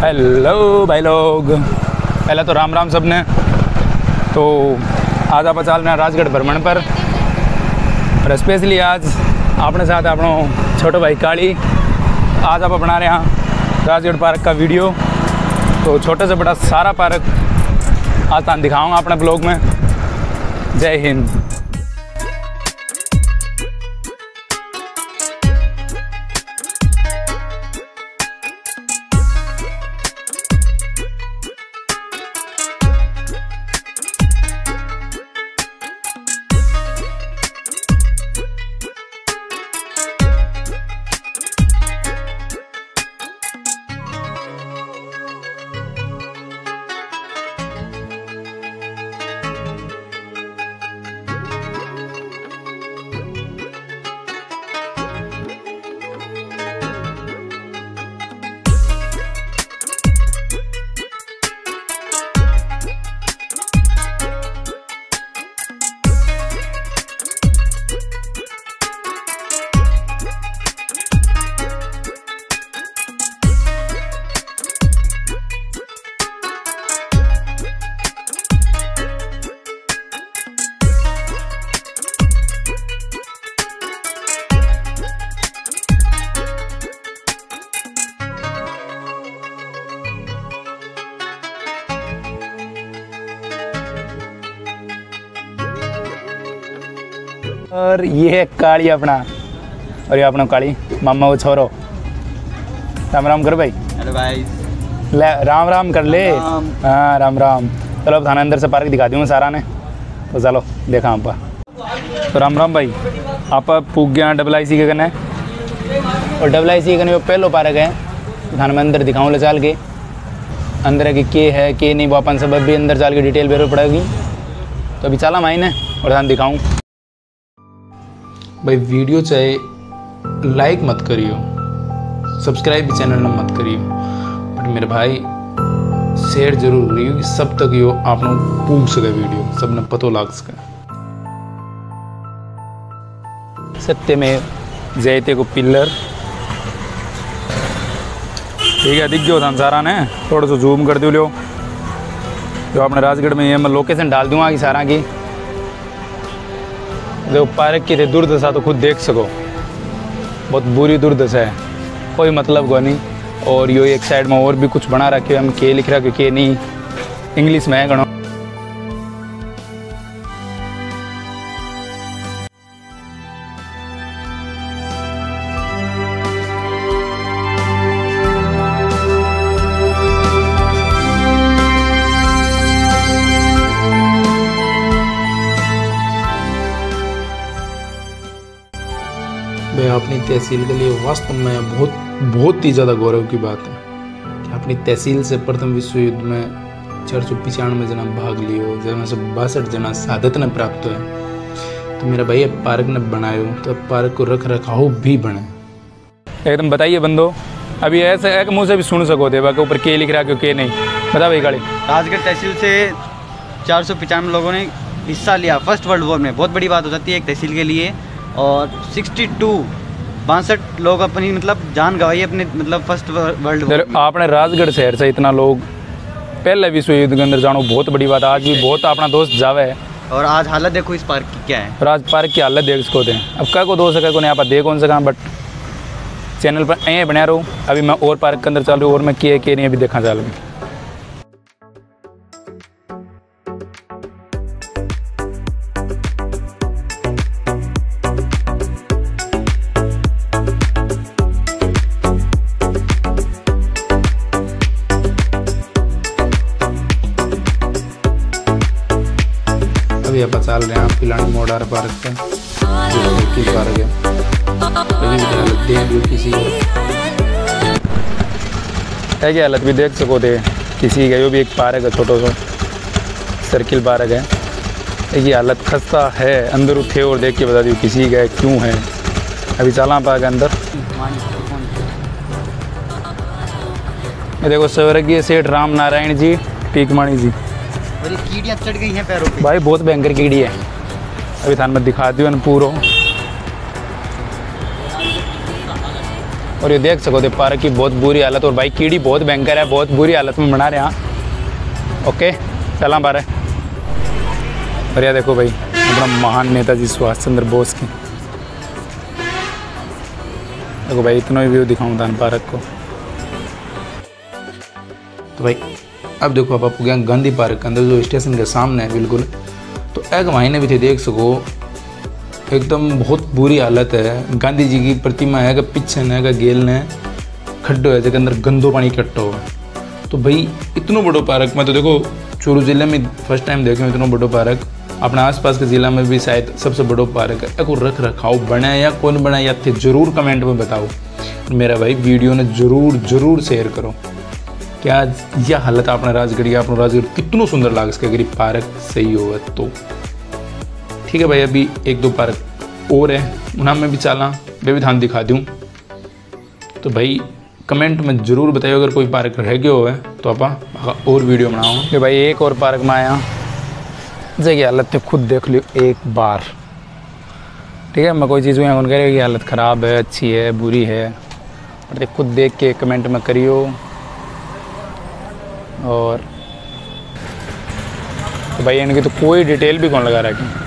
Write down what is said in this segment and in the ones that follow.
Hello भाई लोग। पहले तो राम राम सबने। तो आज आप चल रहे राजगढ़ भ्रमण पर। और स्पेशली आज अपने साथ अपनो छोटो भाई काली। आज आप बना रहे हैं राजगढ़ पार्क का वीडियो। तो छोटे से बड़ा सारा पार्क आज तक दिखाऊँगा अपने ब्लॉग में। जय हिंद। और ये है काली अपना। और ये अपना काली मामा वो छोरो। राम राम कर भाई। हेलो भाई। ले राम राम कर ले। हाँ राम राम। चलो अब थाना अंदर से पार्क दिखा दूँ सारा ने। तो चलो देखा आप तो राम राम भाई आप पूग गया डबल आई सी के कने। और डबल आई सी के कने वो पहलो पार्क है। थाने में अंदर दिखाऊँ ले चाल के। अंदर के के है के नहीं वो अपन सब भी अंदर चाल के डिटेल बेरो पड़ेगी। तो अभी चला माइन और थाने दिखाऊँ। भाई, वीडियो चाहे लाइक मत करियो सब्सक्राइब भी चैनल में मत करियो। बट मेरे भाई शेयर ज़रूर करियो कि सब तक यो आप पूग सके वीडियो, सबने पतो लाग सके। सत्य में जयते को पिल्लर ठीक है, दिख गयो था सारा ने, थोड़ा सा जूम कर दियो लो जो अपने राजगढ़ में ये मैं लोकेशन डाल दूँगा कि सारा की। जो पार्क की थे दुर्दशा तो खुद देख सको। बहुत बुरी दुर्दशा है। कोई मतलब को नहीं। और यो एक साइड में और भी कुछ बना रखे हम के लिख रहा के नहीं। इंग्लिश में है गणो अपनी तहसील के लिए वास्तव में बहुत बहुत ही ज़्यादा गौरव की बात है कि अपनी तहसील से प्रथम विश्व युद्ध में चार सौ पिचानवे जना भाग लियो जिनमें से बासठ जना शहादत ने प्राप्त हुए। तो मेरा भाई अब पार्क ने बनायो तो अब पार्क को रख रखाव भी बने। एकदम बताइए बंदो अभी ऐसे एक मुँह से भी सुन सको देवा के ऊपर के लिख रहा क्यों के नहीं। बता भाई गाड़ी। राजगढ़ तहसील से चार सौ पचानवे लोगों ने हिस्सा लिया फ़र्स्ट वर्ल्ड वॉर में। बहुत बड़ी बात हो जाती है एक तहसील के लिए और 62 बासठ लोग अपनी मतलब जान गवाई अपने मतलब फ़र्स्ट वर्ल्ड वॉर आपने राजगढ़ शहर से इतना लोग पहले विश्व युद्ध के अंदर जानो बहुत बड़ी बात आज भी बहुत अपना दोस्त जावे है। और आज हालत देखो इस पार्क की क्या है। और आज पार्क की हालत देख सको थे अब क्या को दो सके को नहीं आप दे कौन सका बट चैनल पर ऐ बना रहो। अभी मैं और पार्क के अंदर चल रही हूँ और मैं के के नहीं अभी देखा चल रही अभी आप चल रहे हैं पिलानी मोडार पार्क की पार्क है है क्या हालत? भी देख सको थे किसी का यो भी एक पार्क है, छोटो सा। सर्किल पार्क है। ये हालत खस्ता है। अंदर उठे और देख के बता दियो किसी का है क्यों है। अभी चला पार्क अंदर। ये देखो, स्वर्गीय सेठ राम नारायण जी टीकमाणी जी। और ये कीड़ियाँ चढ़ गई हैं पैरों पे। भाई बहुत भयंकर कीड़ी है। अभी थान में दिखा दियो न पूरो। और ये देख सको थे पार्क की बहुत बुरी हालत और भाई कीड़ी बहुत भयंकर है बहुत बुरी हालत में बना रहे हैं। ओके चला बारे और यह देखो भाई अपना महान नेताजी सुभाष चंद्र बोस की। देखो भाई इतना ही व्यू दिखाऊँ था पार्क को। तो भाई अब देखो आप, आपको गया गांधी पार्क के अंदर जो स्टेशन के सामने है, बिल्कुल। तो एक महीने भी थे, देख सको। एकदम बहुत बुरी हालत है। गांधी जी की प्रतिमा है कि पीछे ने का गेल ने खड्डो है जगह अंदर गंदो पानी इकट्ठो हो तो भाई, इतना बड़ो पार्क, में तो देखो, चूरू ज़िले में फ़र्स्ट टाइम देखे इतना बड़ो पार्क। अपने आसपास के ज़िला में भी शायद सबसे बड़ो पार्क है। एक रख रखाव बना या कौन बना या थे ज़रूर कमेंट में बताओ। मेरा भाई, वीडियो ने ज़रूर ज़रूर शेयर करो। क्या यह हालत अपना राजगढ़ या अपना राजगढ़ कितनों सुंदर लाग सके अगर पार्क सही हो तो। ठीक है भाई, अभी एक दो पार्क और है। उन्हें में भी चला वे भी ध्यान दिखा दूँ। तो भाई, कमेंट में ज़रूर बताइए अगर कोई पार्क रह गया हो तो आप और वीडियो बनाओ। कि भाई, एक और पार्क में आया। जगह हालत तो खुद देख लियो, एक बार। ठीक है, मैं कोई चीज़ में कह रही हालत ख़राब है, अच्छी है, बुरी है। और खुद देख के कमेंट में करियो। और तो भाई इनकी तो कोई डिटेल भी कौन लगा रहा है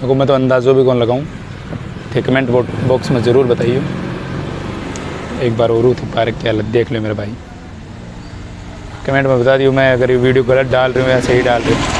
देखो, मैं तो अंदाज़ों भी कौन लगाऊँ। थे कमेंट बॉक्स में ज़रूर बताइए एक बार और थी पार्क की हालत देख लो मेरे भाई। कमेंट में बता दियो मैं अगर ये वीडियो गलत डाल रही हूँ या सही डाल रही हूँ।